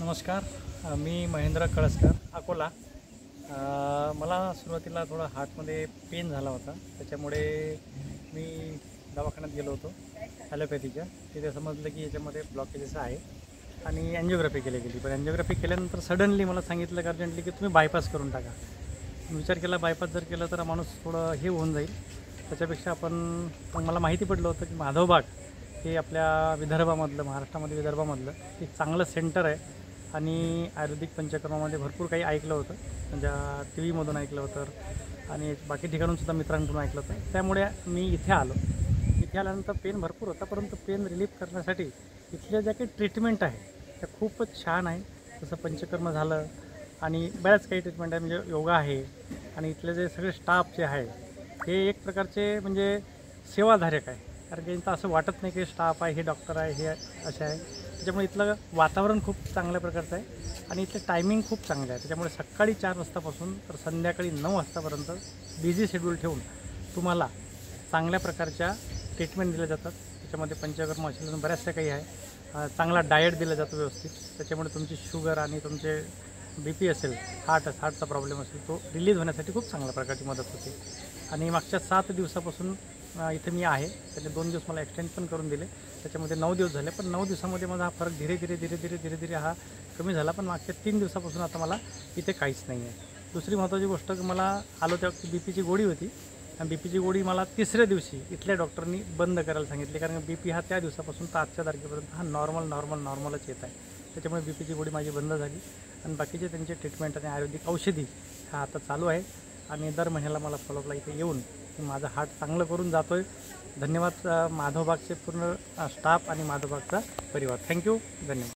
नमस्कार. मी महेंद्र कळसकर अकोला. मला सुरुवातीला थोडा हार्टमध्ये पेन झाला होता. त्याच्यामुळे मी दवाखान्यात गेलो होतो ॲलोपॅथीच्या. तिथे समजलं की याच्यामध्ये ब्लॉकेजेस आहे आणि अँजिओग्राफी केली गेली. पण अँजिओग्राफी केल्यानंतर सडनली मला सांगितलं अर्जंटली की तुम्ही बायपास करून टाका. विचार केला बायपास जर केलं तर माणूस थोडं हे होऊन जाईल. त्याच्यापेक्षा आपण मला माहिती पडलं होतं की माधवबाग हे आपल्या विदर्भामधलं महाराष्ट्रामध्ये विदर्भामधलं एक चांगलं सेंटर आहे. आणि आयुर्वेदिक पंचकर्मामध्ये भरपूर काही ऐकलं होतं. म्हणजे टी व्हीमधून ऐकलं होतं आणि बाकी ठिकाणूनसुद्धा मित्रांकडून ऐकलं होतं. त्यामुळे मी इथे आलो. इथे आल्यानंतर पेन भरपूर होता परंतु पेन रिलीफ करण्यासाठी इथल्या ज्या काही ट्रीटमेंट आहे त्या खूपच छान आहे. जसं पंचकर्म झालं आणि बऱ्याच काही ट्रीटमेंट आहे म्हणजे योगा आहे आणि इथले जे सगळे स्टाफ जे आहे हे एक प्रकारचे म्हणजे सेवाधारक आहे. कारण की इथं असं वाटत नाही की स्टाफ आहे हे डॉक्टर आहे हे असे आहे. त्याच्यामुळे इथलं वातावरण खूप चांगल्या प्रकारचं आहे आणि इथलं टायमिंग खूप चांगलं आहे. त्याच्यामुळे सकाळी चार वाजतापासून तर संध्याकाळी नऊ वाजतापर्यंत बिझी शेड्यूल ठेवून तुम्हाला चांगल्या प्रकारच्या ट्रीटमेंट दिल्या जातात. त्याच्यामध्ये पंचकर्म असेल बऱ्याचशा काही आहे. चांगला डाएट दिला जातो व्यवस्थित. त्याच्यामुळे तुमची शुगर आणि तुमचे बी पी असेल हार्ट हार्टचा प्रॉब्लेम असेल तो रिलीज होण्यासाठी खूप चांगल्या प्रकारची मदत होते. आणि मागच्या सात दिवसापासून इथे मी आहे. त्याचे दोन दिवस मला एक्सटेंड पण करून दिले. त्याच्यामध्ये नऊ दिवस झाले. पण नऊ दिवसामध्ये माझा हा फरक धीरे धीरे धीरे धीरे धीरे धीरे हा कमी झाला. पण मागच्या तीन दिवसापासून आता मला इथे काहीच नाही आहे दुसरी महत्त्वाची गोष्ट मला आलो त्या बी पीची गोळी होती. आणि बी पीची गोळी मला तिसऱ्या दिवशी इथल्या डॉक्टरनी बंद करायला सांगितली. कारण बी पी हा त्या दिवसापासून तर आजच्या तारखेपर्यंत हा नॉर्मल नॉर्मल नॉर्मलच येत आहे. त्याच्यामुळे बी पीची गोळी माझी बंद झाली. आणि बाकीचे त्यांचे ट्रीटमेंट आणि आयुर्वेदिक औषधी हा आता चालू आहे. आणि दर महिन्याला मला फॉलोअपला इथे येऊन की माझं हार्ट चांगलं करून जातो आहे धन्यवाद माधवबागचे पूर्ण स्टाफ आणि माधवबागचा परिवार. थँक्यू धन्यवाद.